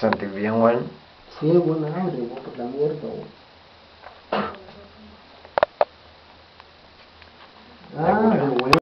sentí bien, güey. Sí, buena hambre, güey, por la mierda, güey. Ah, güey.